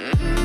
Mm-hmm.